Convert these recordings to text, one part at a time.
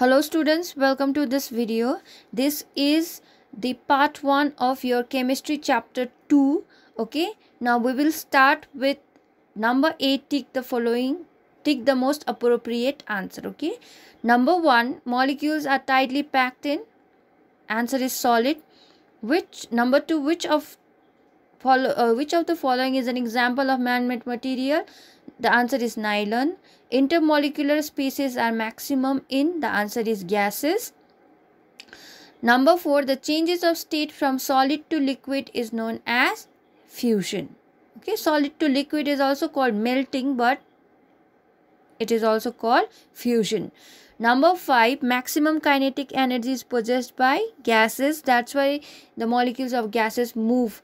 hello students welcome to this video. This is the part 1 of your chemistry chapter 2 okay? Now we will start with number 8 tick the following tick the most appropriate answer okay? Number 1 molecules are tightly packed in. Answer is solid. Which number 2 which of follow uh, which of the following is an example of man-made material? The answer is nylon. Intermolecular species are maximum in the answer is gases. Number 4 the changes of state from solid to liquid is known as fusion. Okay solid to liquid is also called melting but it is also called fusion. Number 5 maximum kinetic energy is possessed by gases. That's why the molecules of gases move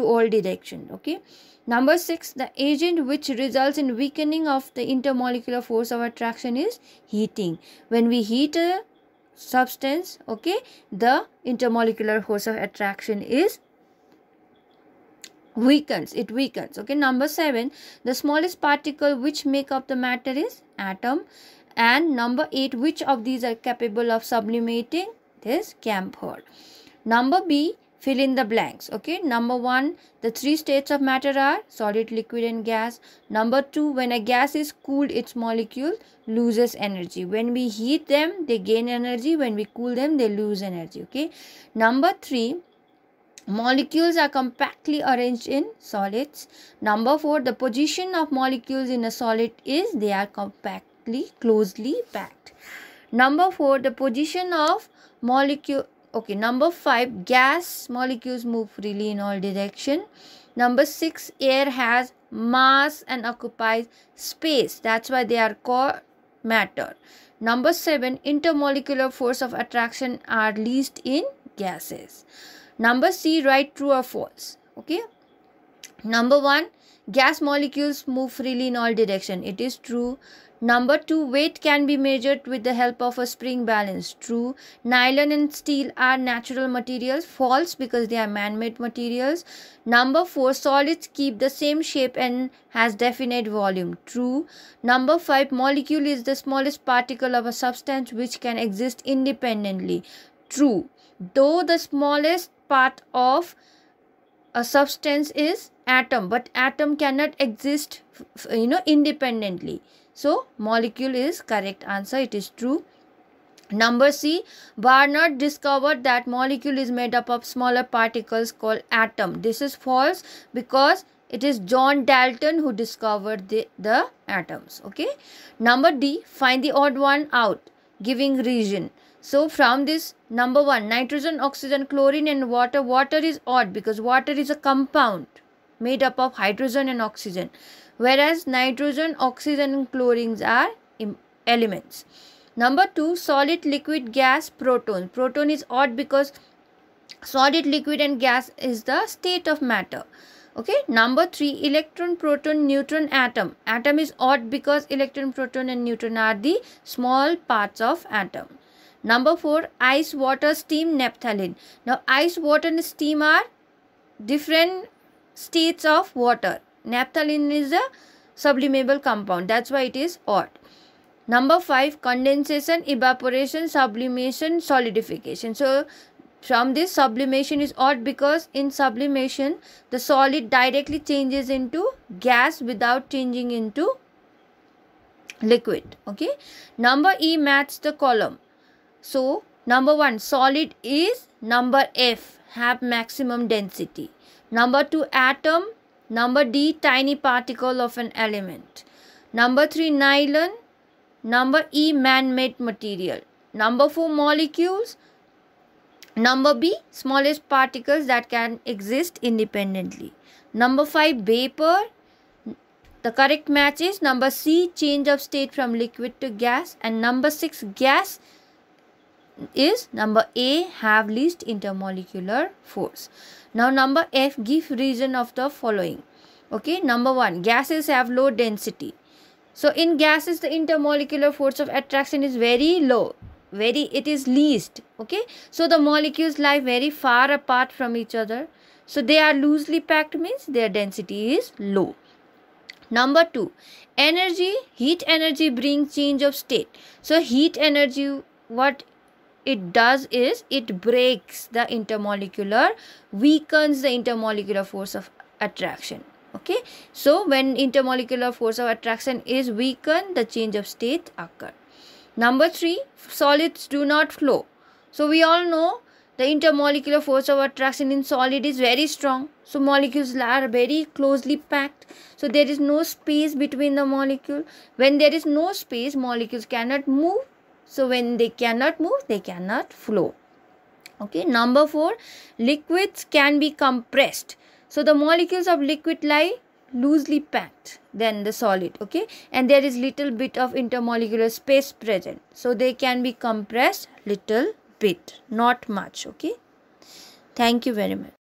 to all direction okay Number 6. The agent which results in weakening of the intermolecular force of attraction is heating. When we heat a substance, okay, the intermolecular force of attraction is weakens it weakens okay number 7 the smallest particle which make up the matter is atom and number 8 which of these are capable of sublimating this camphor number b fill in the blanks okay? Number one the three states of matter are solid liquid and gas. Number two when a gas is cooled its molecule loses energy. When we heat them they gain energy. When we cool them they lose energy okay? Number three molecules are compactly arranged in solids. Number four the position of molecules in a solid is they are compactly closely packed. Number four the position of molecule okay number 5 gas molecules move freely in all direction. Number 6 air has mass and occupies space. That's why they are called matter. Number 7 intermolecular force of attraction are least in gases. Number c write true or false? Okay. Number 1 gas molecules move freely in all direction it is true Number two, weight can be measured with the help of a spring balance. True. Nylon and steel are natural materials. False because they are man-made materials. Number four, solids keep the same shape and has definite volume. True. Number five, molecule is the smallest particle of a substance which can exist independently. True. Though the smallest part of a substance is atom, but atom cannot exist, you know, independently. So, molecule is correct answer. It is true. Number C, Barnard discovered that molecule is made up of smaller particles called atom. This is false because it is John Dalton who discovered the, the atoms. Okay. Number D, find the odd one out, giving reason. So from this number 1, nitrogen, oxygen, chlorine and water. Water is odd because water is a compound made up of hydrogen and oxygen whereas nitrogen, oxygen and chlorines are elements. Number 2 solid liquid gas proton. Proton is odd because solid liquid and gas is the state of matter. Okay, number 3 electron, proton, neutron, atom. Atom is odd because electron, proton and neutron are the small parts of atom. Number 4 ice, water, steam, naphthalene. Now ice, water and steam are different states of water Naphthalene is a sublimable compound. That's why it is odd. Number 5 condensation, evaporation, sublimation, solidification. So from this sublimation is odd because in sublimation the solid directly changes into gas without changing into liquid. Okay. Number E match the column. So number 1 solid is number F have maximum density. Number 2 atom Number D, tiny particle of an element. Number 3, nylon. Number E, man-made material. Number 4, molecules. Number B, smallest particles that can exist independently. Number 5, vapor. The correct match is number C, change of state from liquid to gas. And number 6, gas is number A, have least intermolecular force. Now number F give reason of the following. Okay, number 1 gases have low density. So in gases the intermolecular force of attraction is very low. Very it is least. Okay. So the molecules lie very far apart from each other. So they are loosely packed means their density is low. Number two, energy, heat energy brings change of state. So heat energy, what it does is it breaks the intermolecular, weakens the intermolecular force of attraction. Okay, so when intermolecular force of attraction is weakened, the change of state occur. Number three, solids do not flow. So we all know the intermolecular force of attraction in solid is very strong. So molecules are very closely packed. So there is no space between the molecule. When there is no space molecules cannot move. So when they cannot move they cannot flow. Okay number 4 liquids can be compressed. So the molecules of liquid lie loosely packed than the solid okay? And there is little bit of intermolecular space present. So they can be compressed little bit not much okay? Thank you very much